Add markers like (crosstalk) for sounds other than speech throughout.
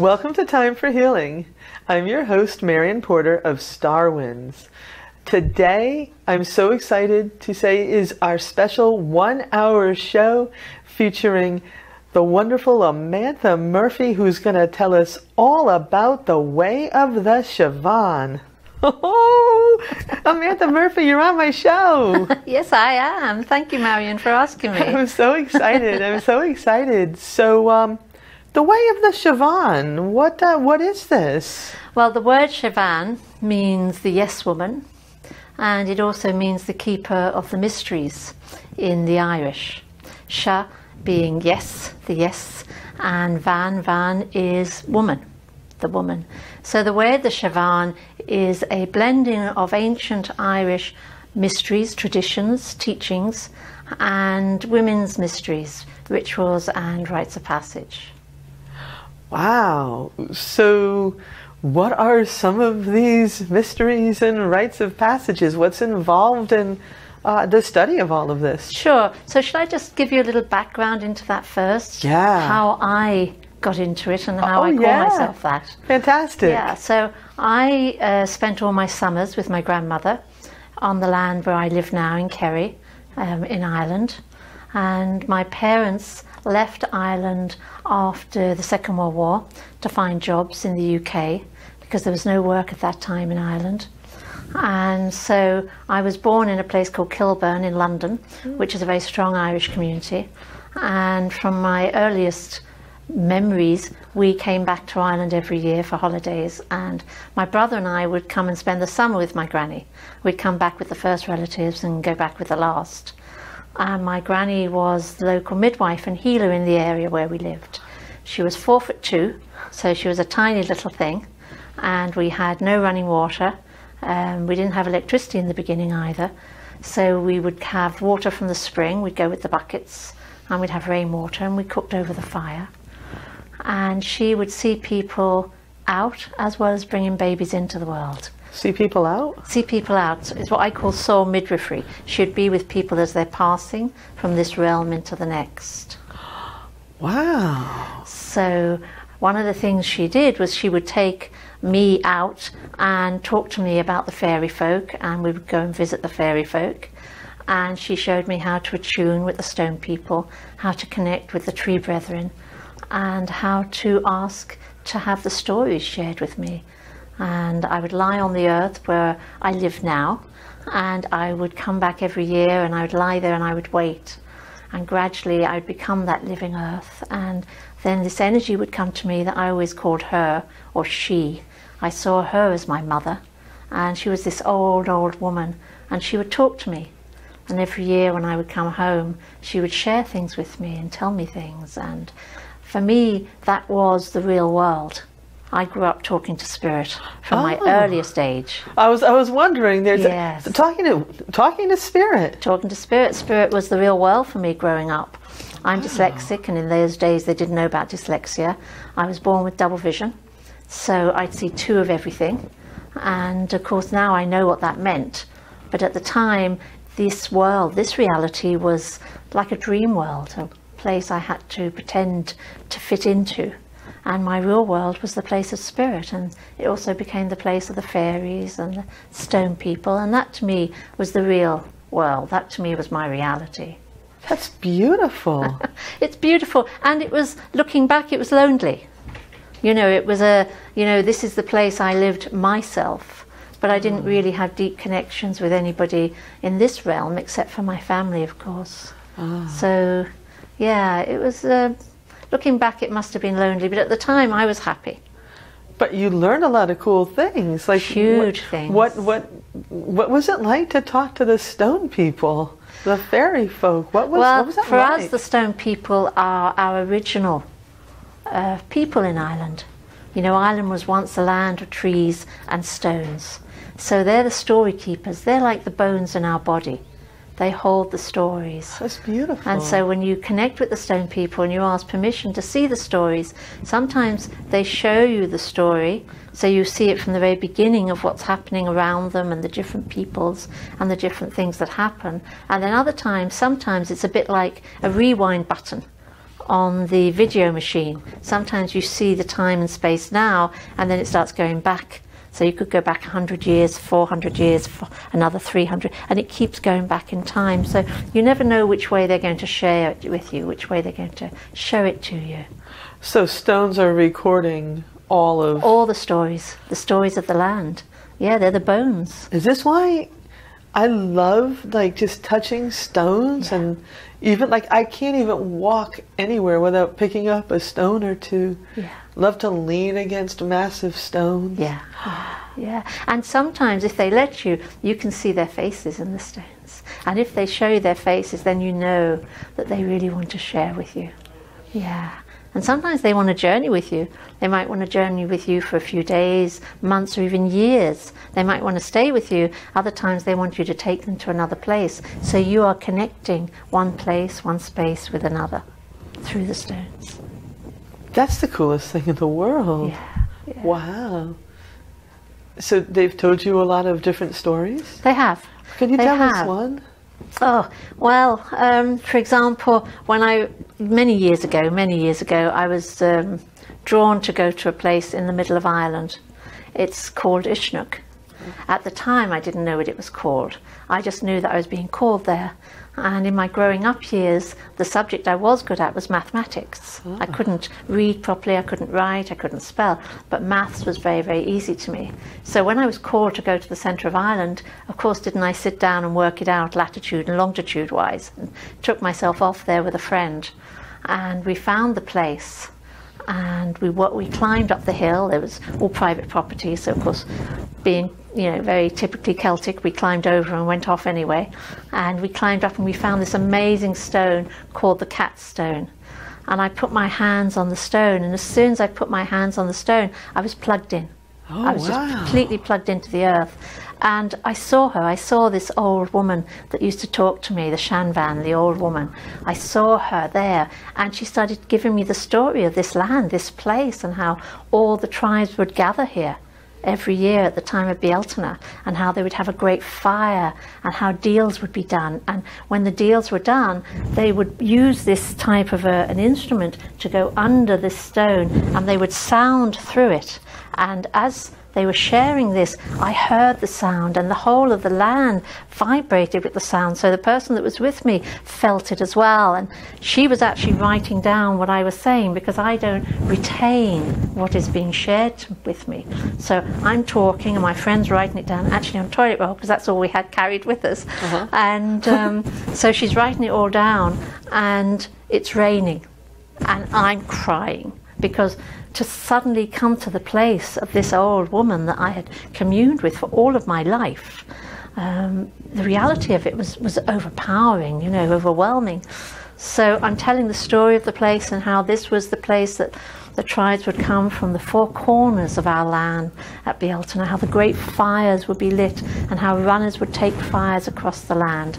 Welcome to Time for Healing. I'm your host, Marion Porter of Star Winds. Today, I'm so excited to say is our special one hour show featuring the wonderful Amantha Murphy, who's going to tell us all about the way of the Seabhean. (laughs) Oh, Amantha Murphy, you're on my show. (laughs) yes, I am. Thank you, Marion, for asking me. I'm so excited. I'm so excited. So, um, the way of the Seabhean. what, uh, what is this? Well, the word Seabhean means the yes woman, and it also means the keeper of the mysteries in the Irish. Sha being yes, the yes, and Van, Van is woman, the woman. So the way of the Seabhean is a blending of ancient Irish mysteries, traditions, teachings, and women's mysteries, rituals, and rites of passage. Wow. So, what are some of these mysteries and rites of passages? What's involved in uh, the study of all of this? Sure. So, should I just give you a little background into that first? Yeah. How I got into it and how Oh, I call yeah. myself that. Fantastic. Yeah, so I uh, spent all my summers with my grandmother on the land where I live now in Kerry, um, in Ireland. And my parents left Ireland after the Second World War to find jobs in the UK because there was no work at that time in Ireland. And so I was born in a place called Kilburn in London, mm. which is a very strong Irish community. And from my earliest memories, we came back to Ireland every year for holidays, and my brother and I would come and spend the summer with my granny. We'd come back with the first relatives and go back with the last. And my granny was the local midwife and healer in the area where we lived. She was four foot two, so she was a tiny little thing, and we had no running water. Um, we didn't have electricity in the beginning either, so we would have water from the spring. We'd go with the buckets, and we'd have rainwater, and we cooked over the fire and she would see people out as well as bringing babies into the world. See people out? See people out is what I call soul midwifery. She'd be with people as they're passing from this realm into the next. (gasps) Wow. So, one of the things she did was she would take me out and talk to me about the fairy folk, and we would go and visit the fairy folk. And she showed me how to attune with the stone people, how to connect with the tree brethren, and how to ask to have the stories shared with me. And I would lie on the earth where I live now, and I would come back every year and I would lie there and I would wait. And gradually I would become that living earth. And then this energy would come to me that I always called her or she. I saw her as my mother, and she was this old, old woman, and she would talk to me. And every year when I would come home, she would share things with me and tell me things. And for me, that was the real world. I grew up talking to spirit from my Oh. earliest age. I was I was wondering. There's Yes. talking to talking to spirit. Talking to spirit. Spirit was the real world for me growing up. I'm ah. dyslexic, and in those days they didn't know about dyslexia. I was born with double vision, so I'd see two of everything. And of course, now I know what that meant. But at the time, this world, this reality was like a dream world, a place I had to pretend to fit into. And my real world was the place of spirit, and it also became the place of the fairies and the stone people. And that to me was the real world. That to me was my reality. (laughs) That's beautiful. (laughs) It's beautiful, and it was looking back, it was lonely. You know, it was a, you know, this is the place I lived myself, but I didn't really have deep connections with anybody in this realm except for my family, of course. So, yeah, it was, uh, looking back, it must have been lonely, but at the time I was happy. but you learned a lot of cool things, like Huge what, things. What what what was it like to talk to the stone people, the fairy folk? What was well, what was that for like? us, the stone people are our original uh, people in Ireland. You know, Ireland was once a land of trees and stones. So they're the story keepers. They're like the bones in our body. They hold the stories. That's beautiful. And so when you connect with the stone people and you ask permission to see the stories, sometimes they show you the story so you see it from the very beginning of what's happening around them and the different peoples and the different things that happen. And then other times, sometimes it's a bit like a rewind button on the video machine. Sometimes you see the time and space now, and then it starts going back. So you could go back 100 years, 400 years, another 300, and it keeps going back in time. So you never know which way they're going to share it with you, which way they're going to show it to you. So stones are recording all of all the stories, the stories of the land. Yeah, they're the bones. Is this why I love like just touching stones Yeah. and even like I can't even walk anywhere without picking up a stone or two. Yeah. Love to lean against massive stones. Yeah, (gasps) yeah. And sometimes, if they let you, you can see their faces in the stones. And if they show you their faces, then you know that they really want to share with you. Yeah. And sometimes they want to journey with you. They might want to journey with you for a few days, months, or even years. They might want to stay with you. Other times they want you to take them to another place. So you are connecting one place, one space with another through the stones. That's the coolest thing in the world. Yeah. yeah. Wow. So they've told you a lot of different stories? They have. Can you They tell us one? Oh, well, um, for example, when I, many years ago, many years ago, I was um, drawn to go to a place in the middle of Ireland. It's called Uisneach. At the time, I didn't know what it was called. I just knew that I was being called there. And in my growing up years, the subject I was good at was mathematics. I ah. couldn't read properly, I couldn't write, I couldn't spell, but maths was very, very easy to me. So when I was called to go to the centre of Ireland, of course, didn't I sit down and work it out latitude and longitude wise? And took myself off there with a friend. And we found the place and we we climbed up the hill. It was all private property, so of course, being you know very typically Celtic, we climbed over and went off anyway. And we climbed up and we found this amazing stone called the Cat Stone. And I put my hands on the stone, and as soon as I put my hands on the stone, I was plugged in. Oh, I was wow. just completely plugged into the earth. And I saw her. I saw this old woman that used to talk to me, the Shanvan, the old woman. I saw her there, and she started giving me the story of this land, this place, and how all the tribes would gather here every year at the time of Bealtaine, and how they would have a great fire, and how deals would be done. And when the deals were done, they would use this type of a, an instrument to go under this stone, and they would sound through it. And as they were sharing this, I heard the sound, and the whole of the land vibrated with the sound. So the person that was with me felt it as well. And she was actually writing down what I was saying because I don't retain what is being shared with me. So I'm talking, and my friend's writing it down, actually on toilet roll, because that's all we had carried with us. And um, (laughs) so she's writing it all down, and it's raining and I'm crying because to suddenly come to the place of this old woman that I had communed with for all of my life, um, the reality of it was, was overpowering, you know, overwhelming. So I'm telling the story of the place and how this was the place that the tribes would come from the four corners of our land at Bealtaine, how the great fires would be lit and how runners would take fires across the land.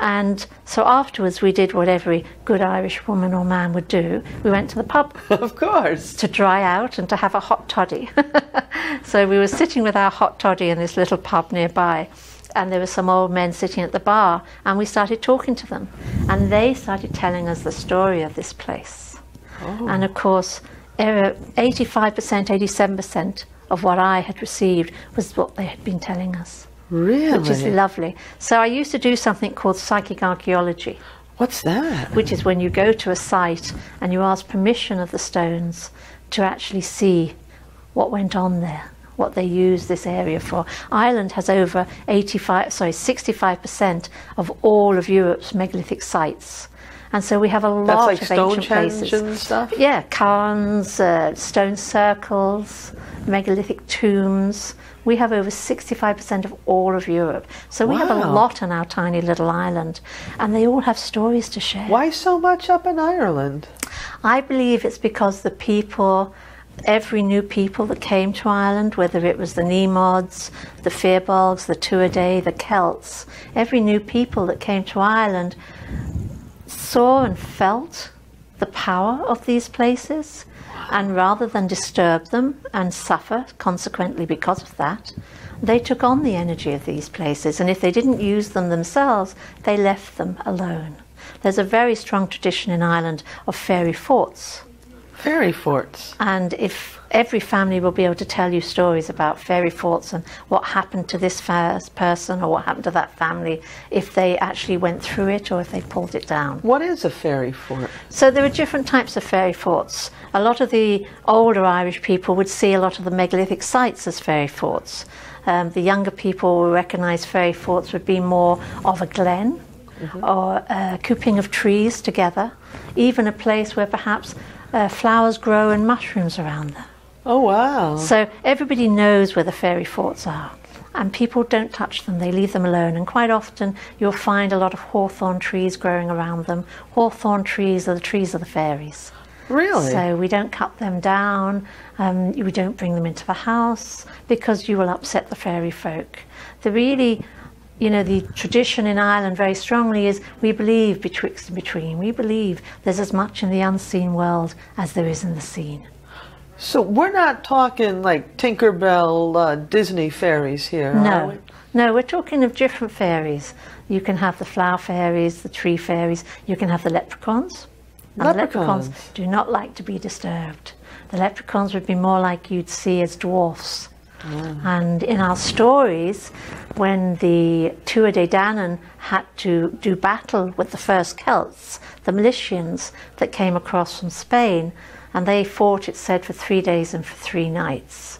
And so afterwards, we did what every good Irish woman or man would do. We went to the pub (laughs) Of course. to dry out and to have a hot toddy. (laughs) so we were sitting with our hot toddy in this little pub nearby. And there were some old men sitting at the bar, and we started talking to them. And they started telling us the story of this place. And of course, er- 85%, 87% of what I had received was what they had been telling us Really? which is lovely. So I used to do something called psychic archaeology, What's that? which is when you go to a site and you ask permission of the stones to actually see what went on there, what they used this area for. Ireland has over 85, sorry, 65% of all of Europe's megalithic sites. And so we have a lot That's like of ancient places. and stuff? Yeah, cairns, uh, stone circles, megalithic tombs. We have over 65% of all of Europe. So we have a lot on our tiny little island, and they all have stories to share. Why so much up in Ireland? I believe it's because the people, every new people that came to Ireland, whether it was the Nemods, the Firbolgs, the Tuatha, the Celts, every new people that came to Ireland saw and felt the power of these places. And rather than disturb them and suffer consequently because of that, they took on the energy of these places. And if they didn't use them themselves, they left them alone. there's a very strong tradition in Ireland of fairy forts. Fairy forts. And if every family will be able to tell you stories about fairy forts and what happened to this first person or what happened to that family if they actually went through it or if they pulled it down. What is a fairy fort? So there are different types of fairy forts. A lot of the older Irish people would see a lot of the megalithic sites as fairy forts. Um, the younger people will recognise fairy forts would be more of a glen or a cooping of trees together, even a place where perhaps uh, flowers grow and mushrooms around them. Oh, wow. So everybody knows where the fairy forts are. And people don't touch them, they leave them alone. And quite often you'll find a lot of hawthorn trees growing around them. Hawthorn trees are the trees of the fairies. really? So we don't cut them down, um, we don't bring them into the house because you will upset the fairy folk. The really, you know, the tradition in Ireland very strongly is we believe betwixt and between. We believe there's as much in the unseen world as there is in the seen. So we're not talking like Tinkerbell uh, Disney fairies here, No, we? no, we're talking of different fairies. You can have the flower fairies, the tree fairies, you can have the leprechauns. And the leprechauns Leprechauns. do not like to be disturbed. The leprechauns would be more like you'd see as dwarfs. And in our stories, when the Tuatha De Danann had to do battle with the first Celts, the Milesians that came across from Spain, and they fought, it said, for three days and for three nights.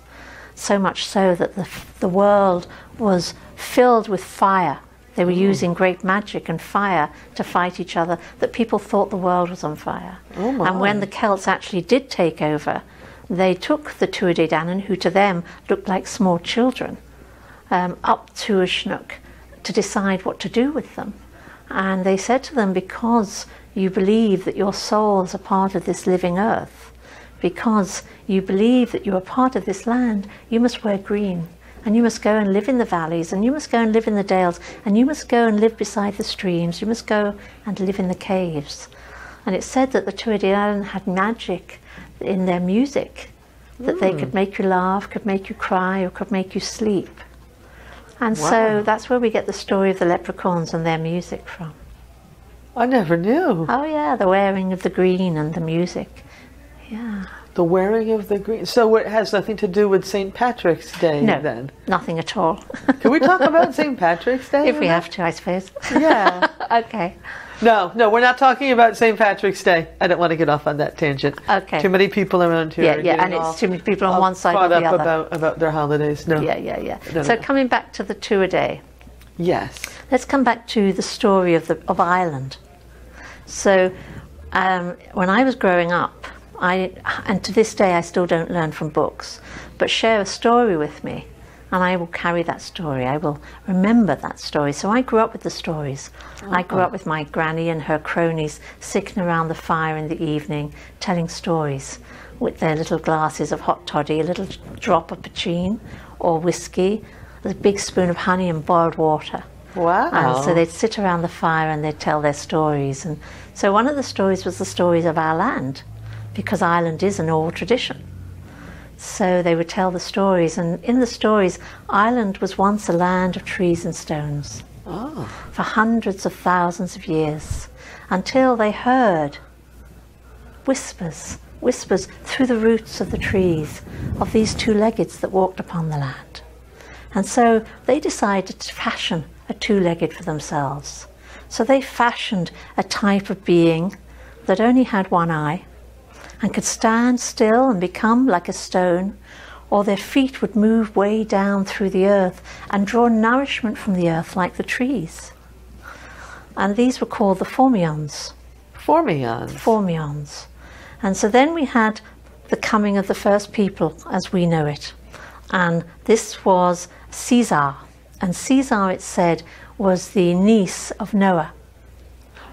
So much so that the, the world was filled with fire. They were using great magic and fire to fight each other, that people thought the world was on fire. Oh. And when the Celts actually did take over, they took the Tuatha De Danann, who to them looked like small children, um, up to Uisneach to decide what to do with them. And they said to them, because you believe that your souls are part of this living earth, because you believe that you are part of this land, you must wear green. And you must go and live in the valleys, and you must go and live in the dales, and you must go and live beside the streams, you must go and live in the caves. And it's said that the Tuatha had magic in their music, that they could hmm. make you laugh, could make you cry, or could make you sleep. And Wow. so that's where we get the story of the leprechauns and their music from. I never knew. Oh, yeah, the wearing of the green and the music. Yeah. The wearing of the green. So it has nothing to do with St. Patrick's Day No, then. nothing at all. Can we talk about (laughs) St. Patrick's Day? if we in have to, I suppose. Yeah. (laughs) okay. No, no, we're not talking about St. Patrick's Day. I don't want to get off on that tangent. Okay. Too many people around here. Yeah, yeah, and it's too many people on one side or the up other. about about their holidays. No. Yeah, yeah, yeah. No, so no. coming back to the tour day, Yes. let's come back to the story of the of Ireland. So, um, when I was growing up, I and to this day I still don't learn from books, but share a story with me, and I will carry that story. I will remember that story. So I grew up with the stories. Oh, I grew up with my granny and her cronies sitting around the fire in the evening, telling stories with their little glasses of hot toddy, a little drop of poteen or whiskey, a big spoon of honey and boiled water. Wow. And so they'd sit around the fire and they'd tell their stories. And so one of the stories was the stories of our land, because Ireland is an oral tradition. So they would tell the stories, and in the stories, Ireland was once a land of trees and stones Oh. for hundreds of thousands of years until they heard whispers, whispers through the roots of the trees of these two leggeds that walked upon the land. And so they decided to fashion a two legged for themselves. So they fashioned a type of being that only had one eye and could stand still and become like a stone, or their feet would move way down through the earth and draw nourishment from the earth like the trees. And these were called the formions Formions. formions. And so then we had the coming of the first people as we know it. And this was Caesar. And Caesar, it said, was the niece of Noah.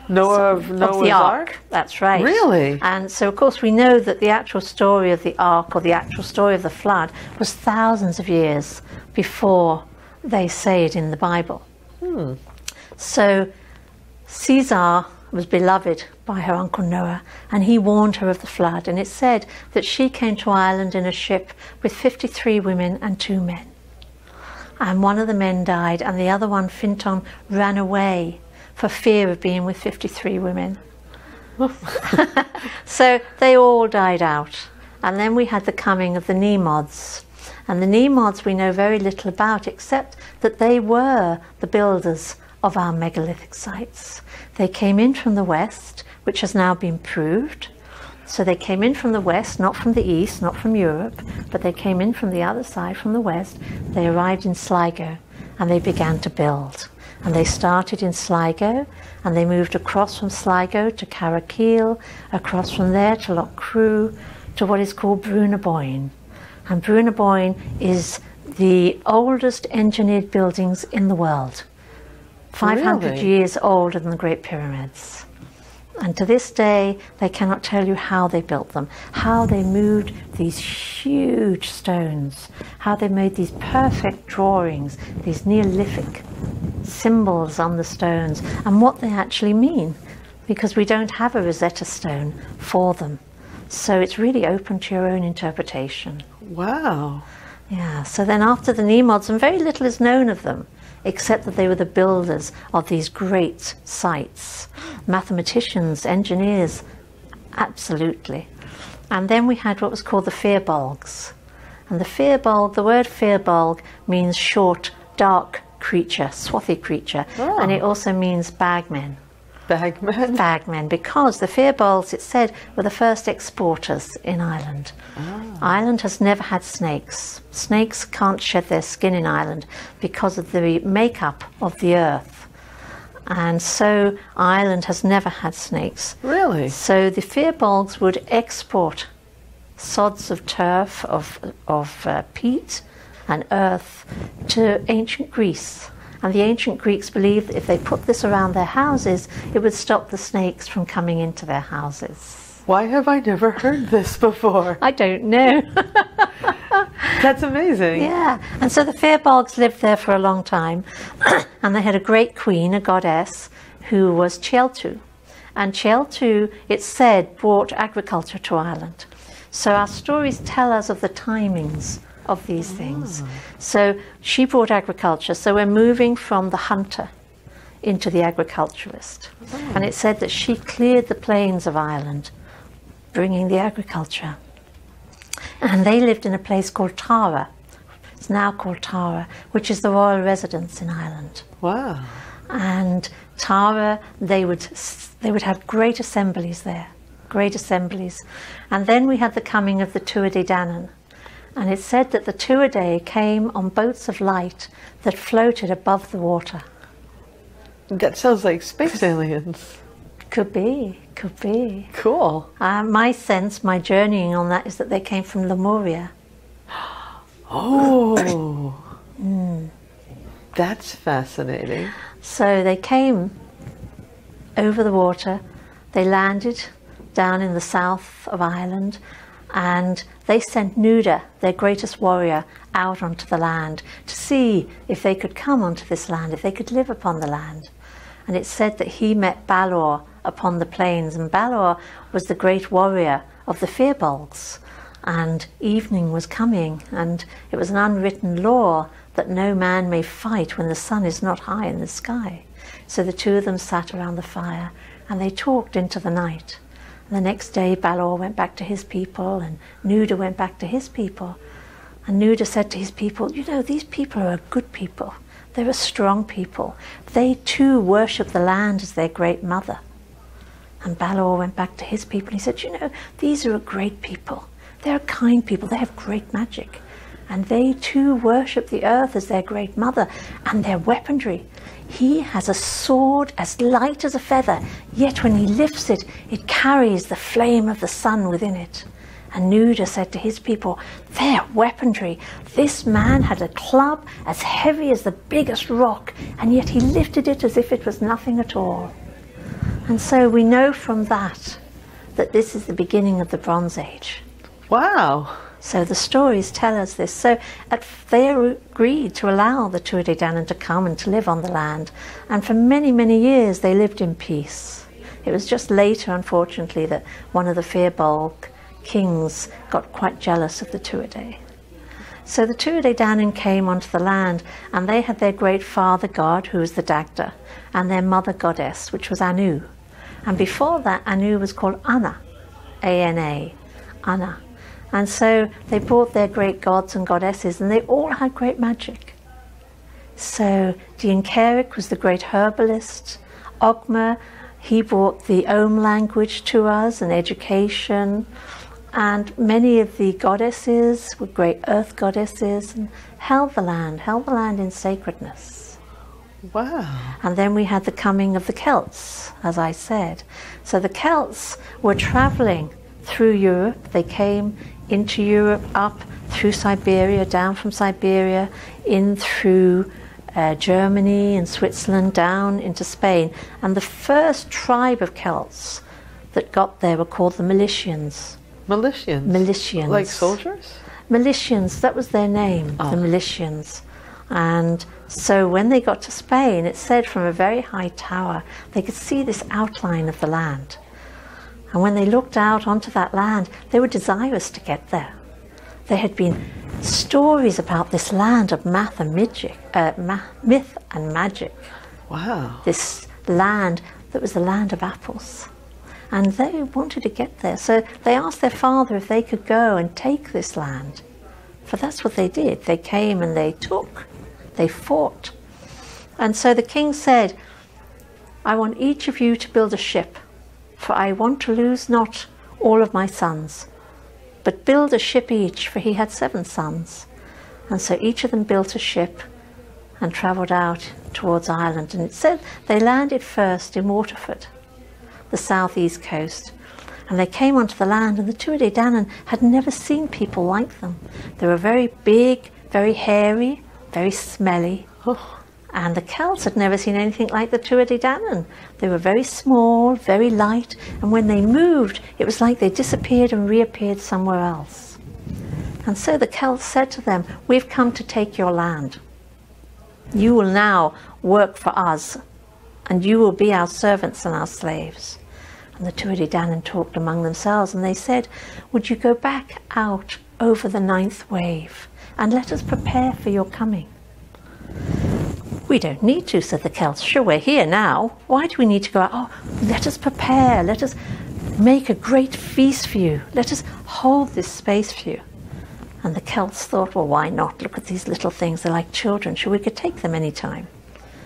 Noah of Noah's of the ark. Ark? That's right. Really? And so, of course, we know that the actual story of the ark or the actual story of the flood was thousands of years before they say it in the Bible. Hmm. So, Caesar was beloved by her uncle Noah, and he warned her of the flood. And it said that she came to Ireland in a ship with 53 women and two men. And one of the men died, and the other one, Fintan, ran away for fear of being with 53 women. (laughs) (laughs) so they all died out. And then we had the coming of the Nemods. And the Nemods we know very little about, except that they were the builders of our megalithic sites. They came in from the west, which has now been proved. So they came in from the west, not from the east, not from Europe, but they came in from the other side, from the west. They arrived in Sligo and they began to build. And they started in Sligo and they moved across from Sligo to Carrowkeel, across from there to Loughcrew, to what is called Brú na Bóinne. And Brú na Bóinne is the oldest engineered buildings in the world. 500 Really? years older than the Great Pyramids. And to this day, they cannot tell you how they built them, how they moved these huge stones, how they made these perfect drawings, these Neolithic symbols on the stones, and what they actually mean, because we don't have a Rosetta Stone for them. So it's really open to your own interpretation. Wow. Yeah, so then after the Nemods, and very little is known of them, except that they were the builders of these great sites. Mathematicians, engineers, absolutely. And then we had what was called the Firbolgs. And the Firbolg, the word Firbolg means short, dark creature, swarthy creature, Oh. and it also means bagmen Bagman. bagmen because the Firbolgs, it said, were the first exporters in Ireland. Ireland has never had snakes. Snakes can't shed their skin in Ireland because of the makeup of the earth. And so Ireland has never had snakes. Really? So the Firbolgs would export sods of turf, of, of uh, peat and earth to ancient Greece. And the ancient Greeks believed that if they put this around their houses, it would stop the snakes from coming into their houses. Why have I never heard this before? I don't know. (laughs) That's amazing. yeah. And so the Firbolgs lived there for a long time. (clears throat) and they had a great queen, a goddess, who was Chieltu. And Chieltu, it's said, brought agriculture to Ireland. So our stories tell us of the timings of these things. Ah. So she brought agriculture. So we're moving from the hunter into the agriculturalist. Ah. And it said that she cleared the plains of Ireland, bringing the agriculture. And they lived in a place called Tara. It's now called Tara, which is the royal residence in Ireland. Wow. And Tara, they would they would have great assemblies there, great assemblies. And then we had the coming of the Tuatha De Danann. And it said that the Tuatha came on boats of light that floated above the water. That sounds like space aliens. Could be, could be. Cool. Uh, my sense, my journeying on that is that they came from Lemuria. (gasps) Oh. (coughs) That's fascinating. So they came over the water, they landed down in the south of Ireland, and they sent Nuda, their greatest warrior, out onto the land to see if they could come onto this land, if they could live upon the land. And it said that he met Balor upon the plains, and Balor was the great warrior of the Firbolgs. And evening was coming, and it was an unwritten law that no man may fight when the sun is not high in the sky. So the two of them sat around the fire and they talked into the night. The next day, Balor went back to his people, and Nuda went back to his people. And Nuda said to his people, You know, these people are a good people. They're a strong people. They too worship the land as their great mother. And Balor went back to his people and he said, You know, these are a great people. They're kind people. They have great magic. And they too worship the earth as their great mother and their weaponry. He has a sword as light as a feather, yet when he lifts it, it carries the flame of the sun within it. And Nuda said to his people, Their weaponry. This man had a club as heavy as the biggest rock, and yet he lifted it as if it was nothing at all. And so we know from that that this is the beginning of the Bronze Age. Wow. So the stories tell us this. So at, they agreed to allow the Tuatha to come and to live on the land, and for many, many years they lived in peace. It was just later, unfortunately, that one of the Firbolg kings got quite jealous of the Tuatha. So the Tuatha came onto the land, and they had their great father god, who was the Dagda, and their mother goddess, which was Anu. And before that, Anu was called Anna, A N A, Anna. And so they brought their great gods and goddesses, and they all had great magic. So Diancerydd was the great herbalist. Ogma, he brought the Ogham language to us and education. And many of the goddesses were great earth goddesses and held the land, held the land in sacredness. Wow. And then we had the coming of the Celts, as I said. So the Celts were traveling through Europe. They came into Europe, up through Siberia, down from Siberia, in through uh, Germany and Switzerland, down into Spain. And the first tribe of Celts that got there were called the Milesians. Militians. Militians. Like soldiers? Militians, that was their name, Ah. the Militians. And so when they got to Spain, it said from a very high tower, they could see this outline of the land. And when they looked out onto that land, they were desirous to get there. There had been stories about this land of math and magic, uh, ma- myth and magic Wow. this land that was the land of apples. And they wanted to get there. So they asked their father if they could go and take this land. For that's what they did. They came and they took, they fought. And so the king said, I want each of you to build a ship, for I want to lose not all of my sons, but build a ship each, for he had seven sons. And so each of them built a ship and travelled out towards Ireland. And it said they landed first in Waterford, the southeast coast. And they came onto the land, and the Tuatha Danann had never seen people like them. They were very big, very hairy, very smelly. Oh, And the Celts had never seen anything like the Tuatha Danann. They were very small, very light, and when they moved, it was like they disappeared and reappeared somewhere else. And so the Celts said to them, We've come to take your land. You will now work for us, and you will be our servants and our slaves. And the Tuatha Danann talked among themselves, and they said, Would you go back out over the ninth wave, and let us prepare for your coming? We don't need to, said the Celts. Sure, we're here now. Why do we need to go out? Oh, let us prepare. Let us make a great feast for you. Let us hold this space for you. And the Celts thought, well, why not? Look at these little things. They're like children. Sure, we could take them any time.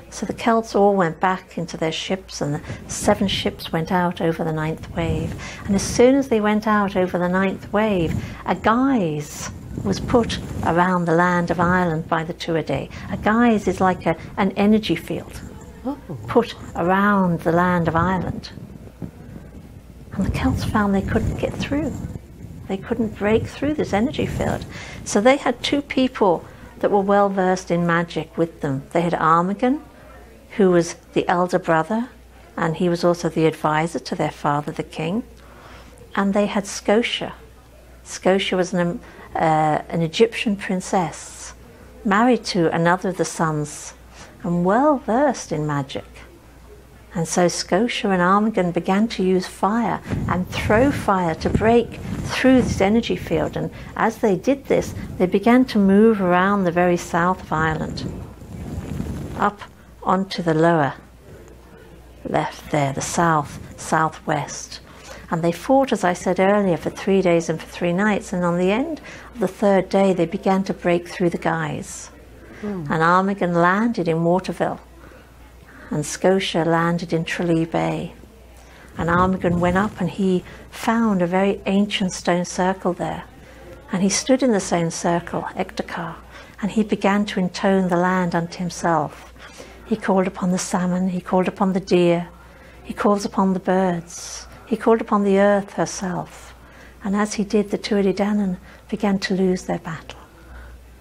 So the Celts all went back into their ships, and the seven ships went out over the ninth wave. And as soon as they went out over the ninth wave, a guise was put around the land of Ireland by the Tuatha. A guise is like a, an energy field oh. put around the land of Ireland. And the Celts found they couldn't get through. They couldn't break through this energy field. So they had two people that were well versed in magic with them. They had Armagon, who was the elder brother, and he was also the advisor to their father, the king. And they had Scotia. Scotia was an, uh, an Egyptian princess, married to another of the sons, and well versed in magic. And so Scotia and Armagon began to use fire and throw fire to break through this energy field. And as they did this, they began to move around the very south of Ireland, up onto the lower left there, the south, southwest. And they fought, as I said earlier, for three days and for three nights. And on the end of the third day, they began to break through the guise. Hmm. And Armagon landed in Waterville and Scotia landed in Tralee Bay. And Armagon went up and he found a very ancient stone circle there. And he stood in the same circle, Ectokar, and he began to intone the land unto himself. He called upon the salmon, he called upon the deer, he calls upon the birds, he called upon the earth herself. And as he did, the Tuatha began to lose their battle.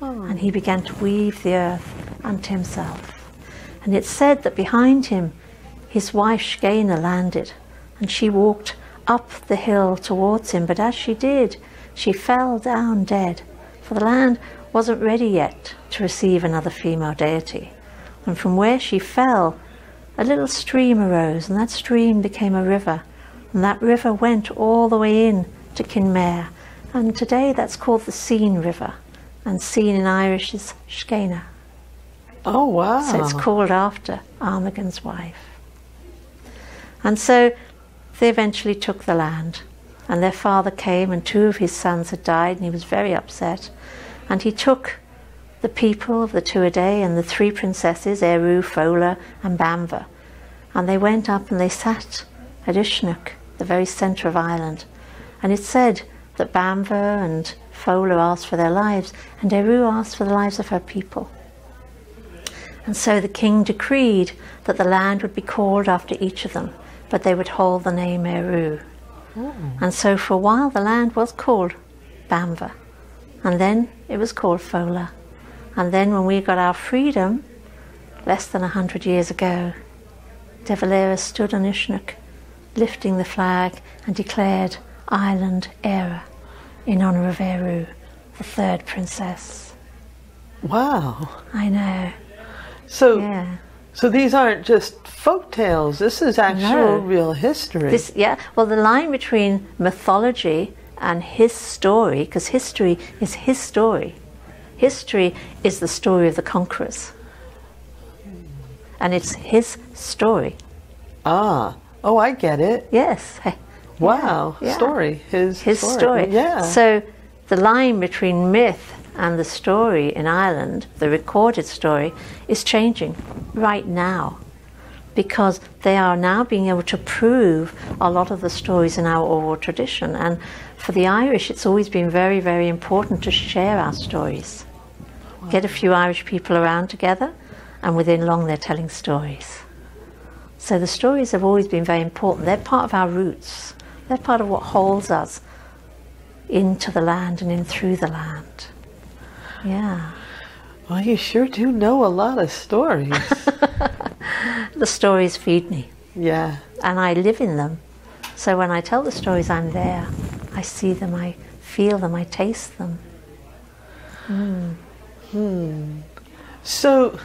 Oh. And he began to weave the earth unto himself. And it's said that behind him his wife Shgena landed, and she walked up the hill towards him. But as she did, she fell down dead, for the land wasn't ready yet to receive another female deity. And from where she fell, a little stream arose, and that stream became a river. And that river went all the way in to Kenmare. And today that's called the Sheen River. and seen in Irish is Shkena. Oh, wow. So it's called after Armagan's wife. And so they eventually took the land. And their father came, and two of his sons had died, and he was very upset. And he took the people of the Tuatha and the three princesses, Eru, Fola, and Banva, and they went up and they sat at Uisneach, the very centre of Ireland. And it said that Banva and Fola asked for their lives, and Eru asked for the lives of her people. And so the king decreed that the land would be called after each of them, but they would hold the name Eru. And so for a while the land was called Banva, and then it was called Fola. And then when we got our freedom, less than a hundred years ago, De Valera stood on Uisneach, lifting the flag, and declared Ireland Éire in honour of Eru, the third princess. Wow. I know. So, Yeah. so these aren't just folk tales. This is actual No. real history. This, yeah. Well, the line between mythology and his story, because history is his story. History is the story of the conquerors, and it's his story. ah. Oh, I get it. Yes. (laughs) Wow. yeah. Story. His, His story. Yeah. So the line between myth and the story in Ireland, the recorded story, is changing right now because they are now being able to prove a lot of the stories in our oral tradition. And for the Irish, it's always been very, very important to share our stories. Get a few Irish people around together, and within long, they're telling stories. So the stories have always been very important. They're part of our roots. They're part of what holds us into the land and in through the land. Yeah. well, you sure do know a lot of stories. (laughs) The stories feed me, yeah. and I live in them. So when I tell the stories, I'm there. I see them, I feel them, I taste them. Mm. Hmm. So,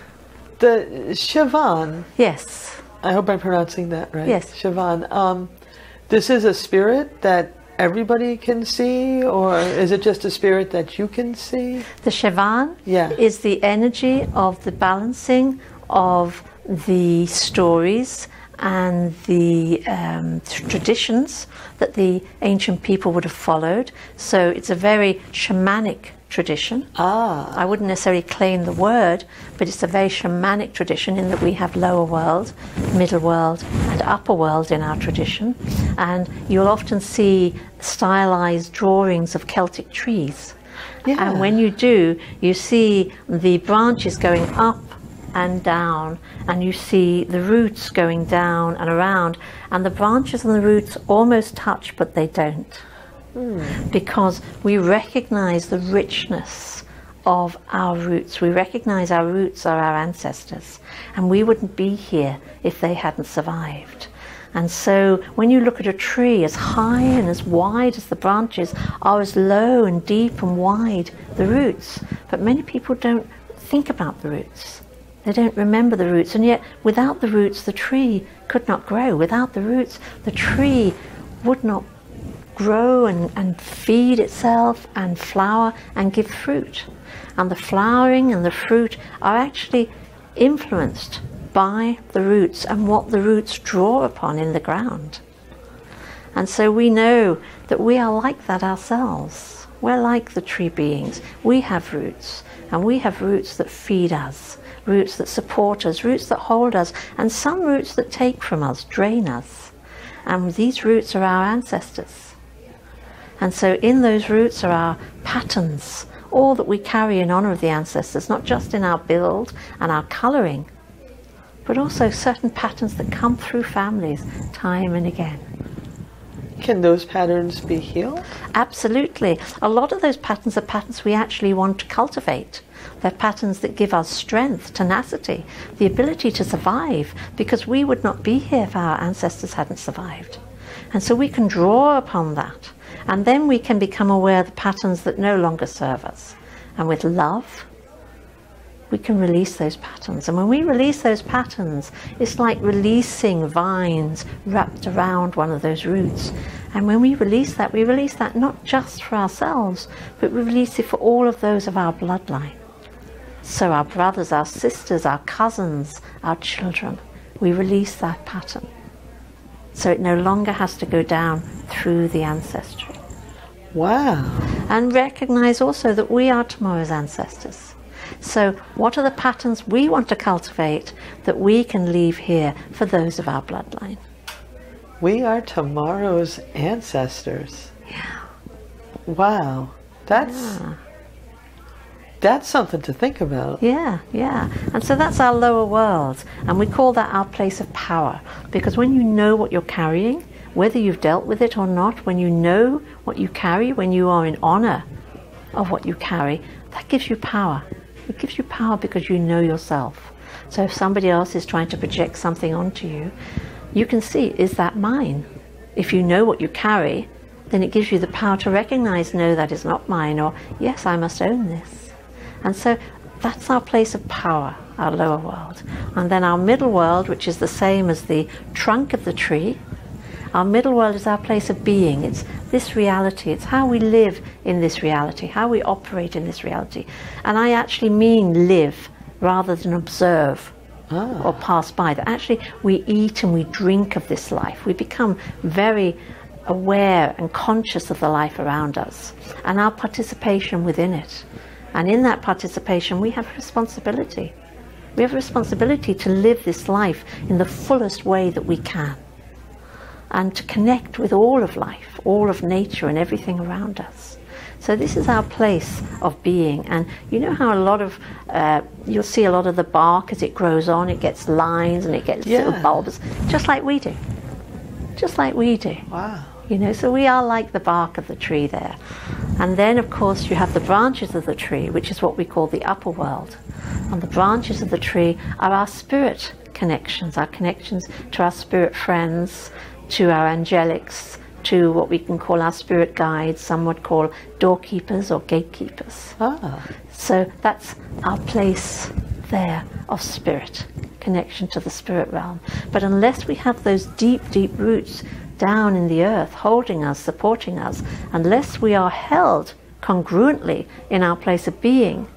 the Seabhean, Yes, I hope I'm pronouncing that right. Yes. Seabhean. Um, this is a spirit that everybody can see, or is it just a spirit that you can see? the Seabhean Yeah. is the energy of the balancing of the stories and the um, traditions that the ancient people would have followed. So it's a very shamanic tradition. Ah. I wouldn't necessarily claim the word, but it's a very shamanic tradition in that we have lower world, middle world, and upper world in our tradition. And you'll often see stylized drawings of Celtic trees. Yeah. And when you do, you see the branches going up and down, and you see the roots going down and around, and the branches and the roots almost touch, but they don't because we recognize the richness of our roots. We recognize our roots are our ancestors, and we wouldn't be here if they hadn't survived. And so, when you look at a tree, as high and as wide as the branches are as low and deep and wide the roots. But many people don't think about the roots. They don't remember the roots, and yet, without the roots, the tree could not grow. Without the roots, the tree would not grow and, and feed itself and flower and give fruit. And the flowering and the fruit are actually influenced by the roots and what the roots draw upon in the ground. And so we know that we are like that ourselves. We're like the tree beings. We have roots, and we have roots that feed us, roots that support us, roots that hold us, and some roots that take from us, drain us. And these roots are our ancestors. And so in those roots are our patterns, all that we carry in honor of the ancestors, not just in our build and our coloring, but also certain patterns that come through families time and again. Can those patterns be healed? Absolutely. A lot of those patterns are patterns we actually want to cultivate. They're patterns that give us strength, tenacity, the ability to survive, because we would not be here if our ancestors hadn't survived. And so we can draw upon that. And then we can become aware of the patterns that no longer serve us. And with love, we can release those patterns. And when we release those patterns, it's like releasing vines wrapped around one of those roots. And when we release that, we release that not just for ourselves, but we release it for all of those of our bloodline. So, our brothers, our sisters, our cousins, our children, we release that pattern. So it no longer has to go down through the ancestry. Wow. And recognize also that we are tomorrow's ancestors. So, what are the patterns we want to cultivate that we can leave here for those of our bloodline? We are tomorrow's ancestors. Yeah. Wow. That's Yeah. That's something to think about. Yeah, yeah. And so that's our lower world. And we call that our place of power. Because when you know what you're carrying, whether you've dealt with it or not, when you know what you carry, when you are in honor of what you carry, that gives you power. It gives you power because you know yourself. So if somebody else is trying to project something onto you, you can see, is that mine? If you know what you carry, then it gives you the power to recognize, no, that is not mine, or yes, I must own this. And so that's our place of power, our lower world. And then our middle world, which is the same as the trunk of the tree, our middle world is our place of being. It's this reality. It's how we live in this reality, how we operate in this reality. And I actually mean live rather than observe or ah. pass by. That actually we eat and we drink of this life. We become very aware and conscious of the life around us and our participation within it. And in that participation, we have a responsibility. We have a responsibility to live this life in the fullest way that we can and to connect with all of life, all of nature, and everything around us. So this is our place of being, and you know how a lot of uh, you'll see a lot of the bark as it grows on, it gets lines and it gets little bulbs, just like we do, just like we do. Wow. You know, so we are like the bark of the tree there. And then, of course, you have the branches of the tree, which is what we call the upper world. And the branches of the tree are our spirit connections, our connections to our spirit friends, to our angelics, to what we can call our spirit guides, some would call doorkeepers or gatekeepers. Ah. So that's our place there of spirit, connection to the spirit realm. But unless we have those deep, deep roots down in the earth, holding us, supporting us, unless we are held congruently in our place of being,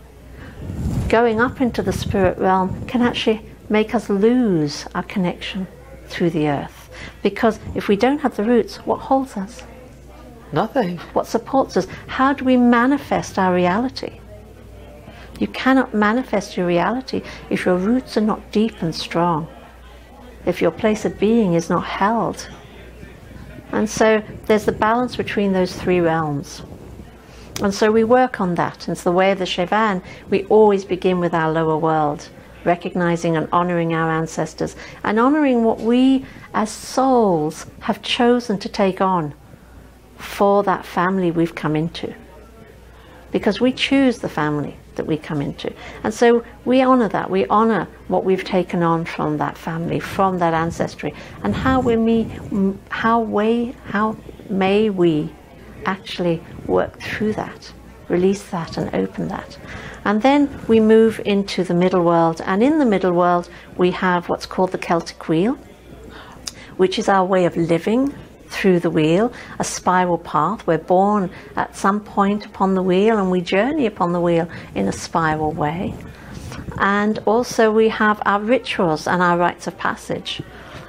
going up into the spirit realm can actually make us lose our connection through the earth. Because if we don't have the roots, what holds us? Nothing. what supports us. How do we manifest our reality? You cannot manifest your reality if your roots are not deep and strong, if your place of being is not held. And so there's the balance between those three realms. And so we work on that. And it's the way of the Seabhean. We always begin with our lower world, recognizing and honoring our ancestors and honoring what we as souls have chosen to take on for that family we've come into. Because we choose the family that we come into. And so we honor that. We honor what we've taken on from that family, from that ancestry. And how we me how we how may we actually work through that, release that and open that. And then we move into the middle world. And in the middle world we have what's called the Celtic wheel which is our way of living through the wheel, a spiral path. We're born at some point upon the wheel and we journey upon the wheel in a spiral way. And also, we have our rituals and our rites of passage.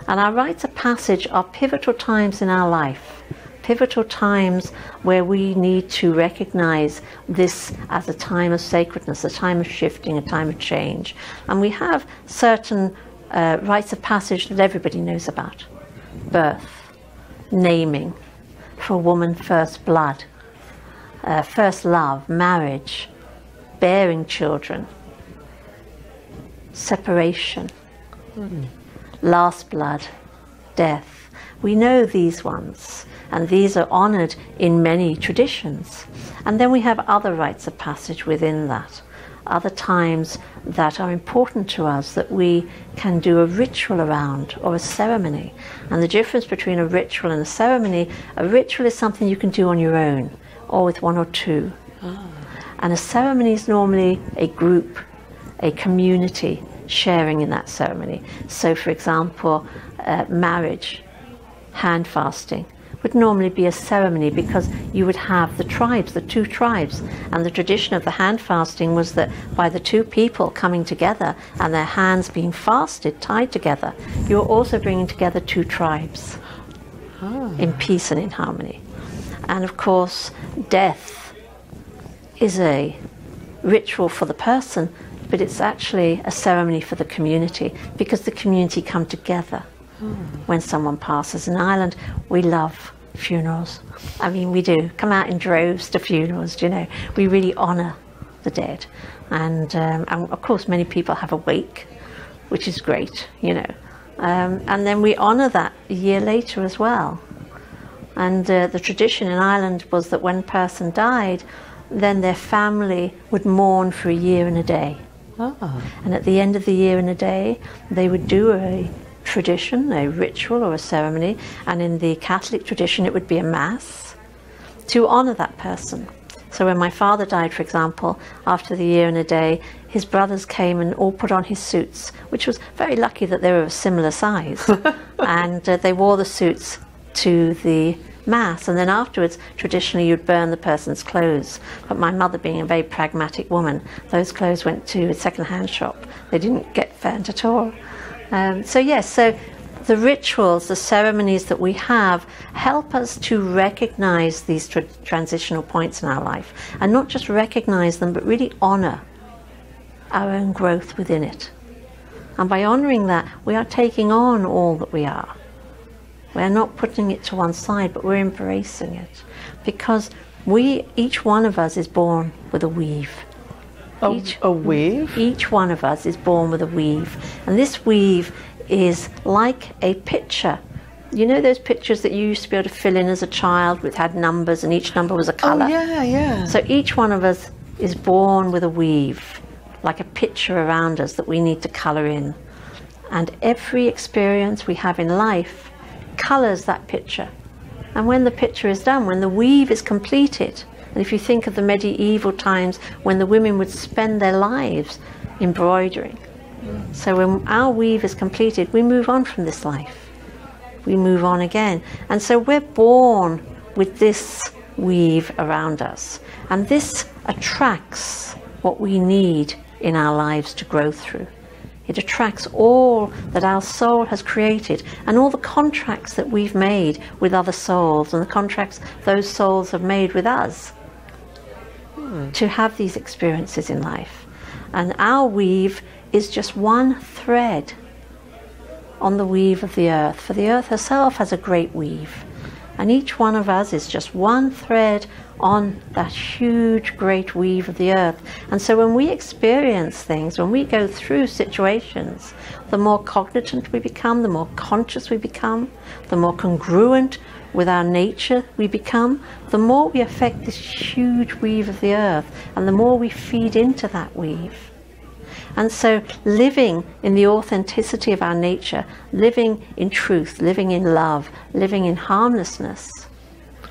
And our rites of passage are pivotal times in our life, pivotal times where we need to recognize this as a time of sacredness, a time of shifting, a time of change. And we have certain uh, rites of passage that everybody knows about birth, naming, for woman, first blood, uh, first love, marriage, bearing children, separation, last blood, death. We know these ones, and these are honored in many traditions. And then we have other rites of passage within that, other times that are important to us that we can do a ritual around or a ceremony. And the difference between a ritual and a ceremony a ritual is something you can do on your own or with one or two. And a ceremony is normally a group, a community sharing in that ceremony. So, for example, uh, marriage, hand fasting. Would normally be a ceremony because you would have the tribes, the two tribes. And the tradition of the hand fasting was that by the two people coming together and their hands being fasted, tied together, you're also bringing together two tribes ah. in peace and in harmony. And of course, death is a ritual for the person, but it's actually a ceremony for the community because the community come together when someone passes. In Ireland, we love funerals. I mean, we do come out in droves to funerals. Do You know, we really honour the dead, and um, and of course, many people have a wake, which is great. You know, um, and then we honour that a year later as well. And uh, the tradition in Ireland was that when a person died, then their family would mourn for a year and a day. Ah. And at the end of the year and a day, they would do a tradition, a ritual or a ceremony, and in the Catholic tradition, it would be a mass to honour that person. So when my father died, for example, after the year and a day, his brothers came and all put on his suits, which was very lucky that they were of a similar size. (laughs) and uh, they wore the suits to the mass and then afterwards traditionally you'd burn the person's clothes but my mother being a very pragmatic woman those clothes went to a second-hand shop they didn't get burnt at all um, so yes so the rituals the ceremonies that we have help us to recognize these tra- transitional points in our life and not just recognize them but really honor our own growth within it and by honoring that we are taking on all that we are we're not putting it to one side, but we're embracing it. Because we, each one of us is born with a weave. A, Each- a weave? Each one of us is born with a weave. And this weave is like a picture. You know those pictures that you used to be able to fill in as a child with had numbers and each number was a colour? Oh, colour? yeah, yeah. So each one of us is born with a weave, like a picture around us that we need to colour in. And every experience we have in life colours that picture. And when the picture is done, when the weave is completed, and if you think of the medieval times when the women would spend their lives embroidering. So when our weave is completed, we move on from this life. We move on again. And so we're born with this weave around us. And this attracts what we need in our lives to grow through. It attracts all that our soul has created and all the contracts that we've made with other souls and the contracts those souls have made with us to have these experiences in life. And our weave is just one thread on the weave of the earth, for the earth herself has a great weave. And each one of us is just one thread on that huge, great weave of the earth. And so when we experience things, when we go through situations, the more cognizant we become, the more conscious we become, the more congruent with our nature we become, the more we affect this huge weave of the earth, and the more we feed into that weave. And so, living in the authenticity of our nature, living in truth, living in love, living in harmlessness,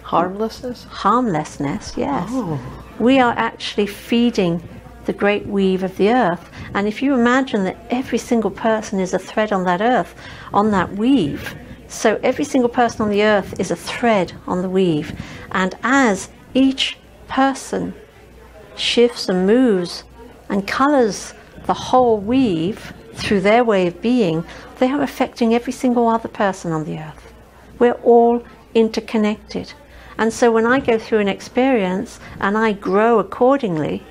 Harmlessness? harmlessness, yes, Oh. we are actually feeding the great weave of the earth. And if you imagine that every single person is a thread on that earth, on that weave, so every single person on the earth is a thread on the weave. And as each person shifts and moves and colors the whole weave through their way of being, they are affecting every single other person on the earth. We're all interconnected. And so when I go through an experience and I grow accordingly,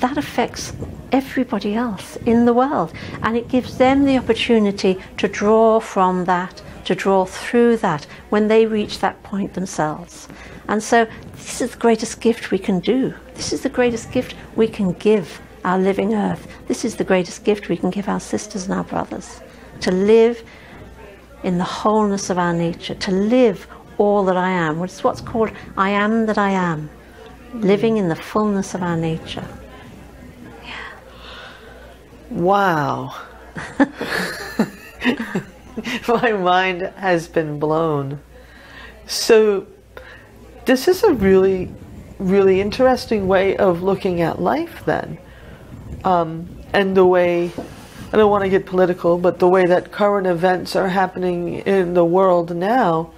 that affects everybody else in the world. And it gives them the opportunity to draw from that, to draw through that when they reach that point themselves. And so this is the greatest gift we can do. This is the greatest gift we can give our living earth. This is the greatest gift we can give our sisters and our brothers. To live in the wholeness of our nature, to live all that I am. which is what's called I am that I am. Living in the fullness of our nature. Wow. (laughs) My mind has been blown. So, this is a really, really interesting way of looking at life, then. Um, and the way, I don't want to get political, but the way that current events are happening in the world now,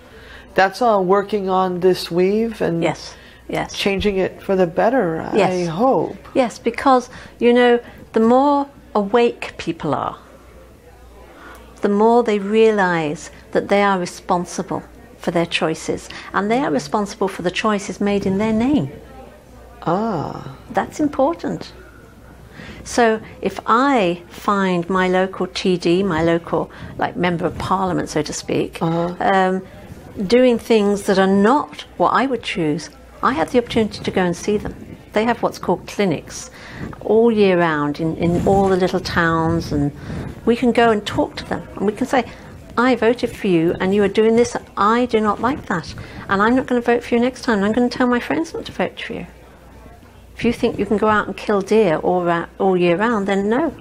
that's all working on this weave and Yes, yes. changing it for the better, I hope. Yes, because, you know, the more awake people are, the more they realize that they are responsible for their choices and they are responsible for the choices made in their name. Ah, That's important. So if I find my local TD, my local like member of parliament, so to speak, um, doing things that are not what I would choose, I have the opportunity to go and see them. They have what's called clinics all year round in, in all the little towns, and we can go and talk to them, and we can say, I voted for you, and you are doing this. I do not like that, and I'm not going to vote for you next time. I'm going to tell my friends not to vote for you. If you think you can go out and kill deer all, all year round, then no,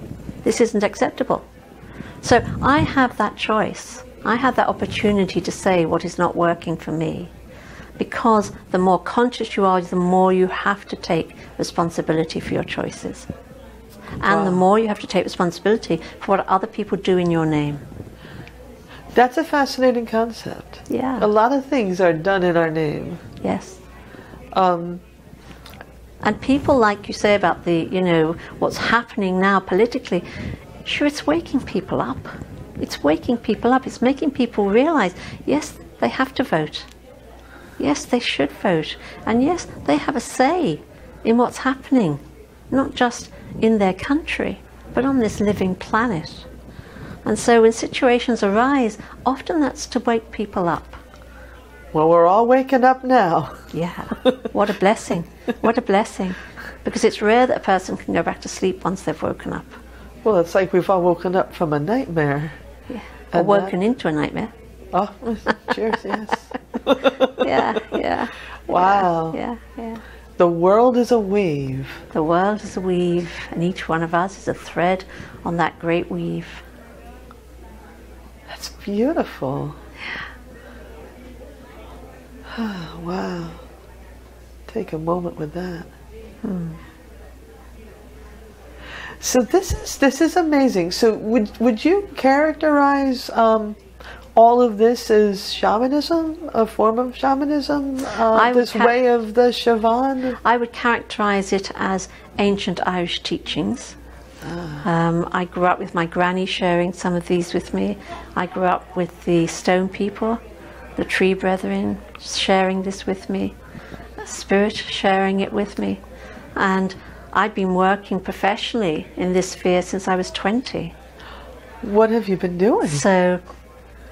this isn't acceptable. So I have that choice. I have that opportunity to say what is not working for me. Because the more conscious you are, the more you have to take responsibility for your choices. And the more you have to take responsibility for what other people do in your name. that's a fascinating concept. Yeah. A lot of things are done in our name. Yes. Um, And people, like you say about the, you know, what's happening now politically, sure, it's waking people up. It's waking people up. It's making people realize, yes, they have to vote. Yes, they should vote. And yes, they have a say in what's happening, not just in their country, but on this living planet. And so when situations arise, often that's to wake people up. well, we're all waking up now. Yeah, what a blessing. What a blessing. Because it's rare that a person can go back to sleep once they've woken up. Well, it's like we've all woken up from a nightmare. Yeah. Or And that- woken into a nightmare. Oh, (laughs) cheers, yes. (laughs) Yeah, yeah. Wow. Yeah, yeah. The world is a weave. The world is a weave, and each one of us is a thread on that great weave. That's beautiful. (sighs) wow. Take a moment with that. Hmm. So this is this is amazing. So would would you characterize um, all of this is shamanism, a form of shamanism, uh, this ca- way of the Seabhean? I would characterize it as ancient Irish teachings. Um, I grew up with my granny sharing some of these with me. I grew up with the stone people, the tree brethren sharing this with me, spirit sharing it with me. And I've been working professionally in this sphere since I was 20. What have you been doing? So,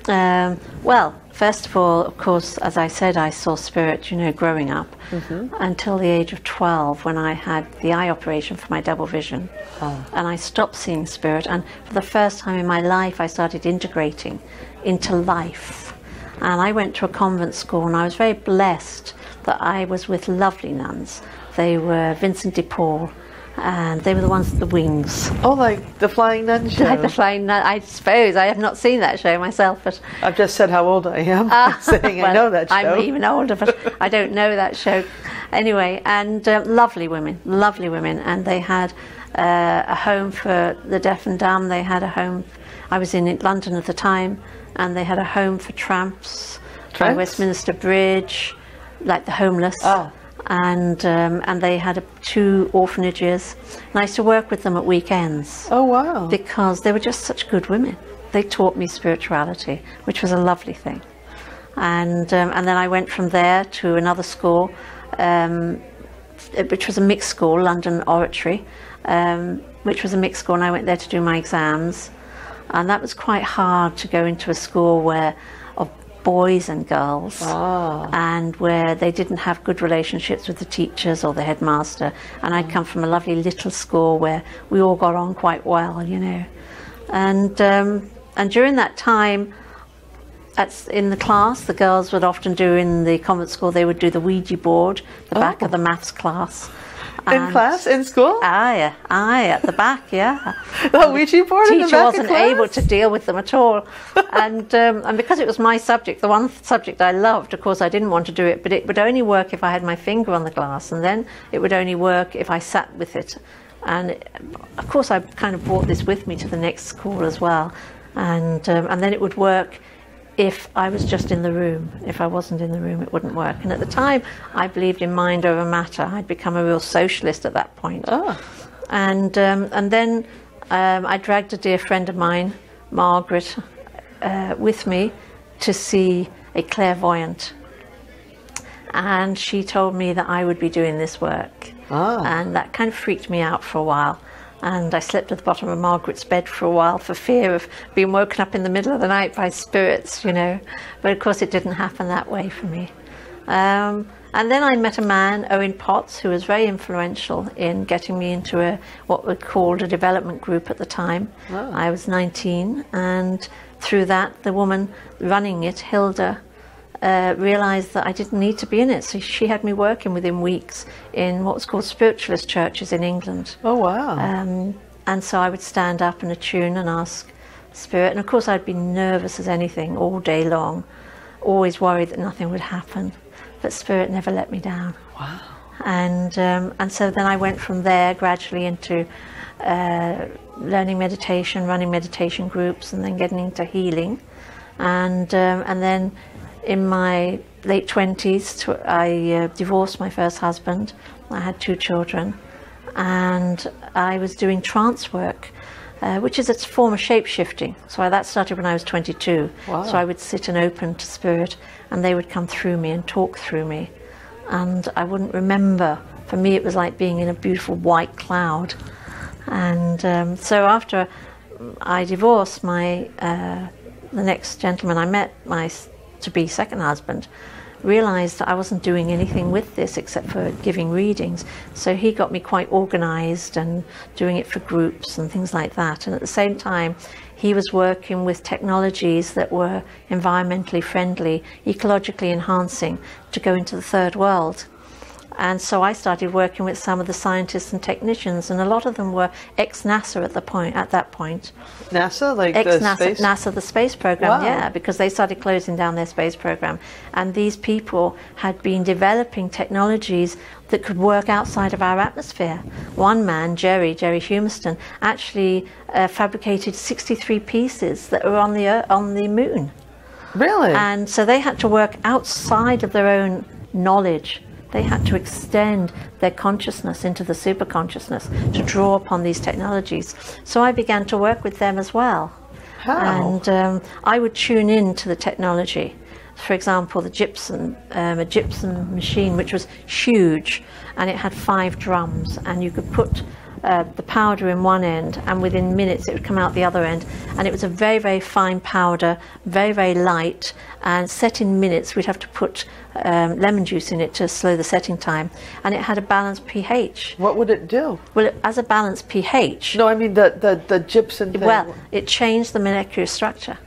um, well, first of all, of course, as I said, I saw spirit, you know, growing up until the age of 12 when I had the eye operation for my double vision. And I stopped seeing spirit. And for the first time in my life, I started integrating into life. And I went to a convent school, and I was very blessed that I was with lovely nuns. They were Vincent de Paul, and they were the ones with the wings. Oh, like the Flying Nun (laughs) show. Like the flying nun, I suppose. I have not seen that show myself, but I've just said how old I am. (laughs) saying I know that show. I'm even older, but I don't know that show. Anyway, and uh, lovely women, lovely women, and they had uh, a home for the deaf and dumb. They had a home. I was in London at the time, and they had a home for tramps by Tramps? Westminster Bridge, like the homeless. Ah. And um, and they had a, two orphanages, and I used to work with them at weekends oh wow. because they were just such good women. They taught me spirituality, which was a lovely thing. And um, and then I went from there to another school, um, which was a mixed school, London Oratory, um, which was a mixed school, and I went there to do my exams. And that was quite hard to go into a school where boys and girls Ah. and where they didn't have good relationships with the teachers or the headmaster. And I'd come from a lovely little school where we all got on quite well, you know. And um, and during that time, at, in the class, the girls would often do in the convent school. They would do the Ouija board, the back Oh. of the maths class. In class, in school, Aye, aye, at the back, yeah. (laughs) The Ouija board in the teacher back wasn't able to deal with them at all. and um, and because it was my subject, the one subject I loved, of course, I didn't want to do it, but it would only work if I had my finger on the glass, and then it would only work if I sat with it. And of course, I kind of brought this with me to the next school as well, and um, and then it would work if I was just in the room. If I wasn't in the room, it wouldn't work. And at the time, I believed in mind over matter. I'd become a real socialist at that point. Ah. And, um, and then um, I dragged a dear friend of mine, Margaret, uh, with me to see a clairvoyant. And she told me that I would be doing this work. Ah. And that kind of freaked me out for a while. And I slept at the bottom of Margaret's bed for a while for fear of being woken up in the middle of the night by spirits, you know. But of course, it didn't happen that way for me. Um, and then I met a man, Owen Potts, who was very influential in getting me into a what we called a development group at the time. Wow. I was 19, and through that, the woman running it, Hilda, uh, realised that I didn't need to be in it. So she had me working within weeks in what was called spiritualist churches in England. Oh, wow. Um, and so I would stand up and attune and ask Spirit. And of course, I'd be nervous as anything all day long, always worried that nothing would happen. But Spirit never let me down. wow. And, um, and so then I went from there gradually into uh, learning meditation, running meditation groups, and then getting into healing. And, um, and then in my late 20s, tw- I uh, divorced my first husband. I had two children. And I was doing trance work, uh, which is a form of shape shifting. So I, that started when I was 22. Wow. So I would sit and open to spirit, and they would come through me and talk through me. And I wouldn't remember. For me, it was like being in a beautiful white cloud. And um, so after I divorced, my uh, the next gentleman I met, my to be second husband, realized that I wasn't doing anything with this except for giving readings. So he got me quite organized and doing it for groups and things like that. And at the same time, he was working with technologies that were environmentally friendly, ecologically enhancing to go into the third world. And so I started working with some of the scientists and technicians, and a lot of them were ex NASA at the point. At that point, NASA, like ex the NASA, space. NASA, the space program, Wow. yeah, because they started closing down their space program, and these people had been developing technologies that could work outside of our atmosphere. One man, Jerry, Jerry Humiston, actually uh, fabricated 63 pieces that were on the on the moon. Really? And so they had to work outside of their own knowledge. They had to extend their consciousness into the super consciousness to draw upon these technologies. So I began to work with them as well. How? And um, I would tune in to the technology. For example, the gypsum, um, a gypsum machine, which was huge, and it had five drums, and you could put uh, the powder in one end, and within minutes it would come out the other end. And it was a very, very fine powder, very, very light, and set in minutes. We'd have to put um, lemon juice in it to slow the setting time, and it had a balanced pH. what would it do? Well, it, as a balanced pH, No, I mean the, the, the gypsum thing. well, it changed the molecular structure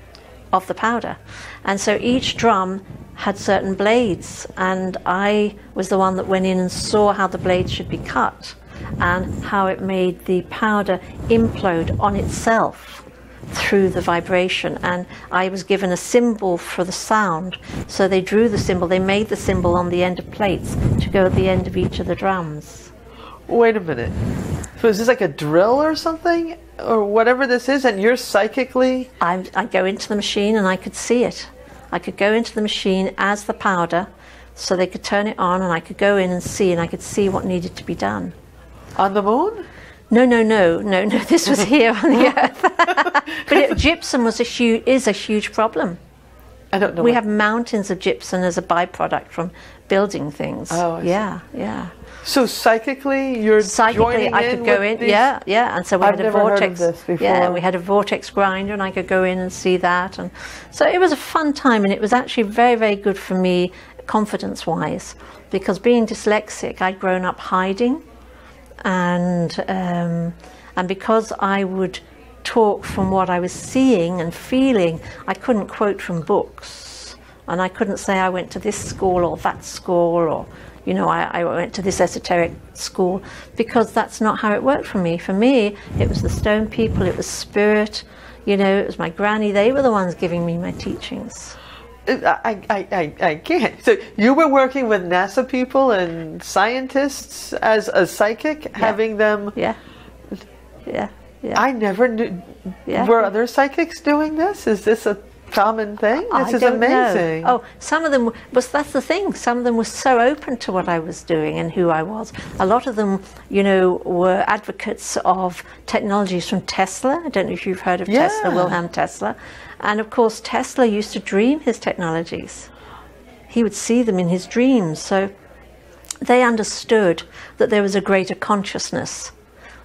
of the powder. And so each drum had certain blades, and I was the one that went in and saw how the blades should be cut and how it made the powder implode on itself through the vibration. And I was given a symbol for the sound. So they drew the symbol, they made the symbol on the end of plates to go at the end of each of the drums. Wait a minute. So is this like a drill or something? Or whatever this is, and you're psychically. I, I go into the machine and I could see it. I could go into the machine as the powder, so they could turn it on, and I could go in and see, and I could see what needed to be done. On the moon? No, no, no, no, no. (laughs) This was (laughs) here on the (laughs) earth. but it, gypsum was a huge is a huge problem. I don't know. We have mountains of gypsum as a byproduct from building things. Oh, I see. yeah, yeah. So psychically, you're Psychically, I in could go with in. these- Yeah, yeah. And so we I've had a never heard of vortex. this before. Yeah, we had a vortex grinder, and I could go in and see that. And so it was a fun time, and it was actually very, very good for me, confidence-wise, because being dyslexic, I'd grown up hiding, and um, and because I would talk from what I was seeing and feeling, I couldn't quote from books, and I couldn't say I went to this school or that school or you know I, I went to this esoteric school because that's not how it worked for me. For me, it was the stone people, it was spirit, you know, it was my granny. They were the ones giving me my teachings. I, I, I, I can't. So you were working with NASA people and scientists as a psychic, having them. Yeah, yeah, yeah. I never knew. Yeah. Were other psychics doing this? Is this a common thing? This I is don't know. amazing. Oh, some of them was that's the thing. Some of them were so open to what I was doing and who I was. A lot of them, you know, were advocates of technologies from Tesla. I don't know if you've heard of Tesla, Wilhelm Tesla, and of course Tesla used to dream his technologies. He would see them in his dreams. So they understood that there was a greater consciousness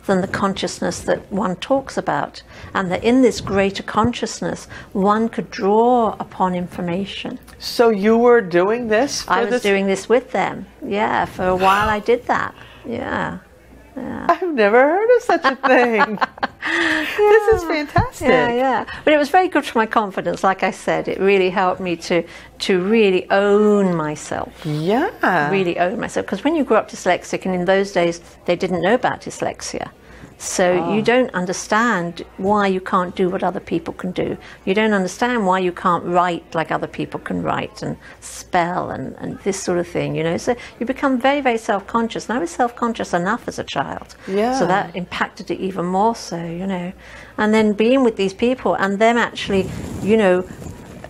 than the consciousness that one talks about, and that in this greater consciousness, one could draw upon information. So you were doing this I was this? doing this with them. Yeah, for a while I did that. Yeah. I've never heard of such a thing. (laughs) This is fantastic. Yeah, yeah. But it was very good for my confidence. Like I said, it really helped me to to really own myself. Yeah. really own myself because when you grew up dyslexic and in those days they didn't know about dyslexia so you ah. don't understand why you can't do what other people can do. You don't understand why you can't write like other people can write and spell and, and this sort of thing you know? So you become very very self-conscious. And i was self-conscious enough as a child. Yeah. so that impacted it even more so you know? And then being with these people and them actually you know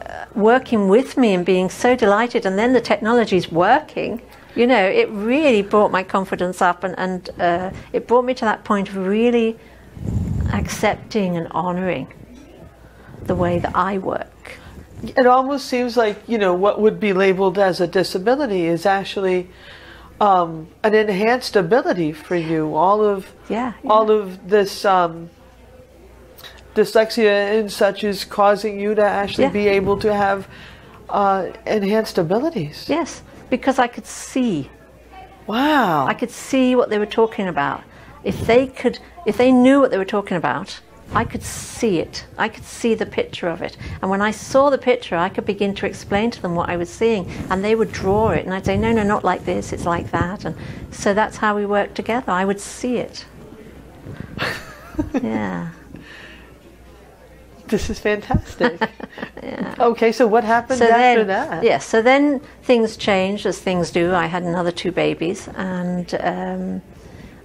uh, working with me and being so delighted, and then the technology's working, you know, it really brought my confidence up and, and uh, it brought me to that point of really accepting and honoring the way that I work. It almost seems like, you know, what would be labeled as a disability is actually um, an enhanced ability for you. All of Yeah, yeah. all of this um, dyslexia and such is causing you to actually Yeah. be able to have uh, enhanced abilities. Yes, because I could see. Wow. I could see what they were talking about. If they could, if they knew what they were talking about, I could see it. I could see the picture of it. And when I saw the picture, I could begin to explain to them what I was seeing. And they would draw it. And I'd say, no, no, not like this, it's like that. And so that's how we worked together. I would see it. (laughs) yeah. This is fantastic. (laughs) Okay, so what happened So after then, that? yes. so then things changed as things do. I had another two babies, and um,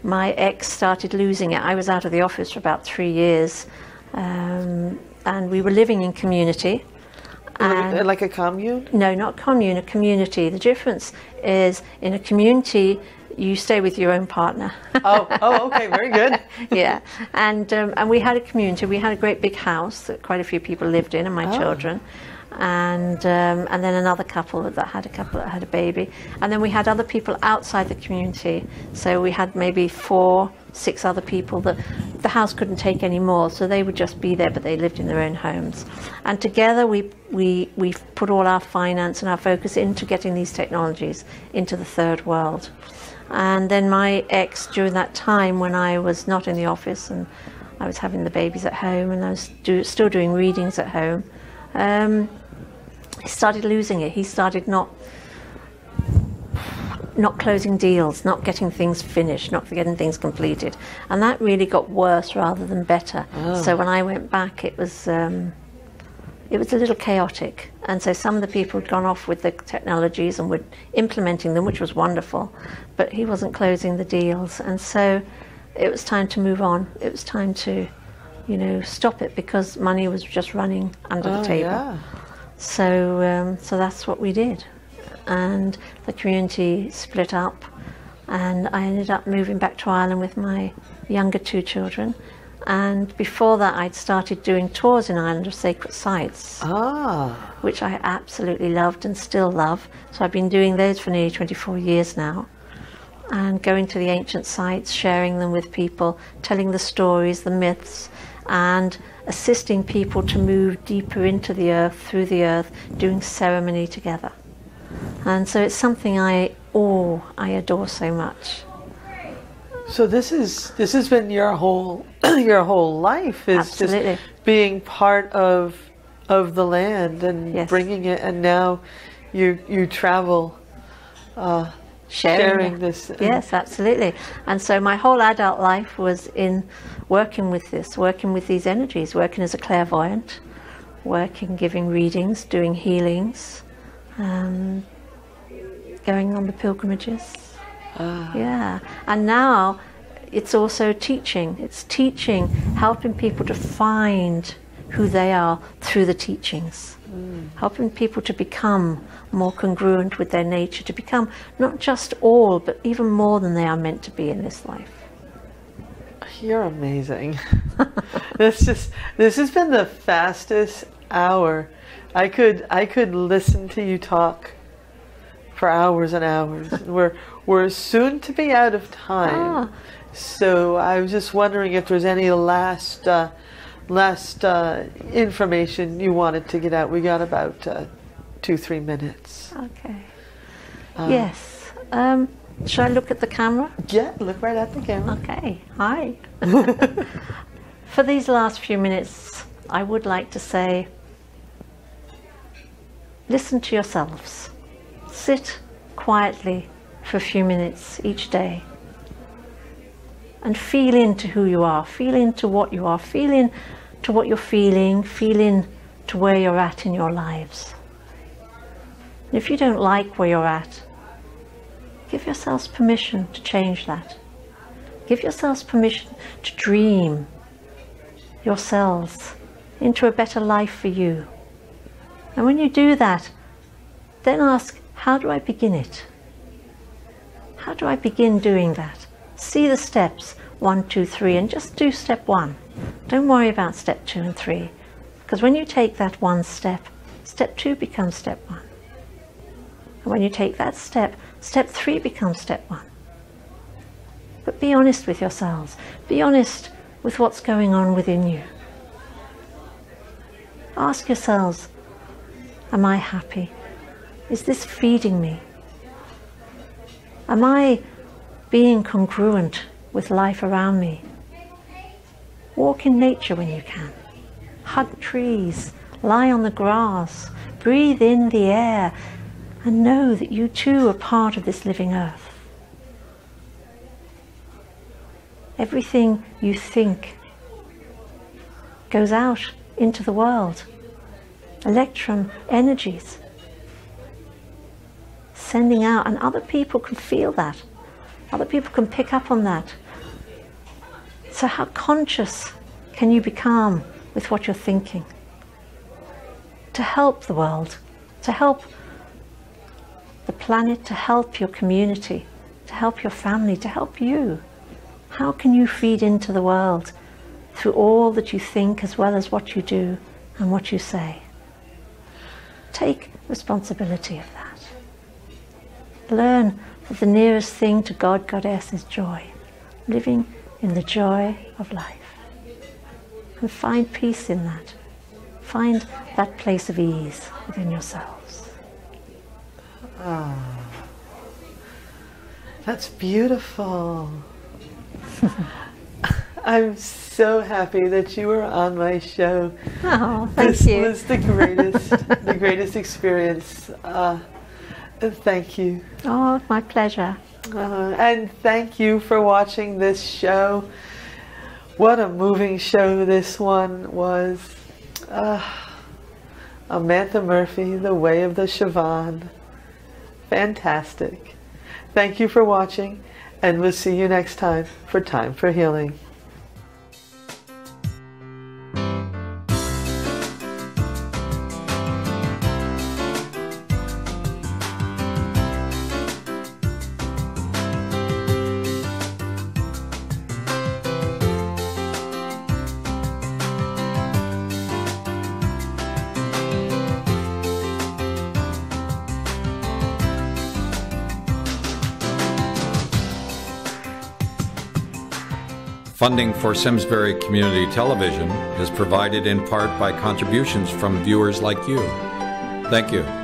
my ex started losing it. I was out of the office for about three years, um, and we were living in community. Like, like a commune? no, not commune, a community. The difference is in a community, you stay with your own partner. Oh, oh, okay, very good. (laughs) yeah, and um, and we had a community. We had a great big house that quite a few people lived in, and my Oh. children, and um, and then another couple that had a couple that had a baby, and then we had other people outside the community. So we had maybe four, six other people that the house couldn't take any more, so they would just be there, but they lived in their own homes. And together we we we put all our finance and our focus into getting these technologies into the third world. And then my ex, during that time when I was not in the office and I was having the babies at home and I was do, still doing readings at home, um, he started losing it. He started not not closing deals, not getting things finished, not getting things completed, and that really got worse rather than better. So when I went back, it was. Um, it was a little chaotic. And so some of the people had gone off with the technologies and were implementing them, which was wonderful, but he wasn't closing the deals. And so it was time to move on. It was time to, you know, stop it because money was just running under Oh, the table. yeah. So, um, so that's what we did. And the community split up, and I ended up moving back to Ireland with my younger two children. And before that, I'd started doing tours in Ireland of sacred sites, Ah, which I absolutely loved and still love. So I've been doing those for nearly 24 years now. And going to the ancient sites, sharing them with people, telling the stories, the myths, and assisting people to move deeper into the earth, through the earth, doing ceremony together. And so it's something I, oh, I adore so much. So this is this has been your whole (clears throat) your whole life is Absolutely. just being part of of the land and Yes. bringing it, and now you you travel uh, sharing, it. this. Yes, absolutely. And so my whole adult life was in working with this, working with these energies, working as a clairvoyant, working, giving readings, doing healings, um, going on the pilgrimages. Yeah. And now it's also teaching. It's teaching, helping people to find who they are through the teachings. Mm. Helping people to become more congruent with their nature, to become not just all, but even more than they are meant to be in this life. You're amazing. (laughs) this just this has been the fastest hour. I could I could listen to you talk for hours and hours. we're we're soon to be out of time. Ah. So I was just wondering if there's any last uh, last uh, information you wanted to get out. We got about uh, two three minutes. Okay. Um, yes. Um, should I look at the camera? Yeah, look right at the camera. Okay. Hi. (laughs) For these last few minutes, I would like to say listen to yourselves. Sit quietly for a few minutes each day and feel into who you are, feel into what you are, feel into what you're feeling, feel into where you're at in your lives. if you don't like where you're at, give yourselves permission to change that. Give yourselves permission to dream yourselves into a better life for you. And when you do that, then ask, how do I begin it? How do I begin doing that? See the steps one, two, three, and just do step one. Don't worry about step two and three, because when you take that one step, step two becomes step one. And when you take that step, step three becomes step one. But be honest with yourselves. Be honest with what's going on within you. Ask yourselves, am I happy? Is this feeding me? Am I being congruent with life around me? Walk in nature when you can. Hug trees, lie on the grass, breathe in the air, and know that you too are part of this living earth. Everything you think goes out into the world. Electron energies sending out, and other people can feel that. Other people can pick up on that. So, how conscious can you become with what you're thinking? To help the world, to help the planet, to help your community, to help your family, to help you. How can you feed into the world through all that you think as well as what you do and what you say? Take responsibility of that. Learn that the nearest thing to God, Goddess is joy, living in the joy of life. And find peace in that. Find that place of ease within yourselves. Ah, that's beautiful. (laughs) I'm so happy that you were on my show. Oh, thank this you. was the greatest, the greatest (laughs) experience. Uh, thank you. Oh, my pleasure. Uh, and thank you for watching this show. What a moving show this one was. Uh, Amantha Murphy, The Way of the Seabhean. Fantastic. Thank you for watching and we'll see you next time for Time for Healing. Funding for Simsbury Community Television is provided in part by contributions from viewers like you. Thank you.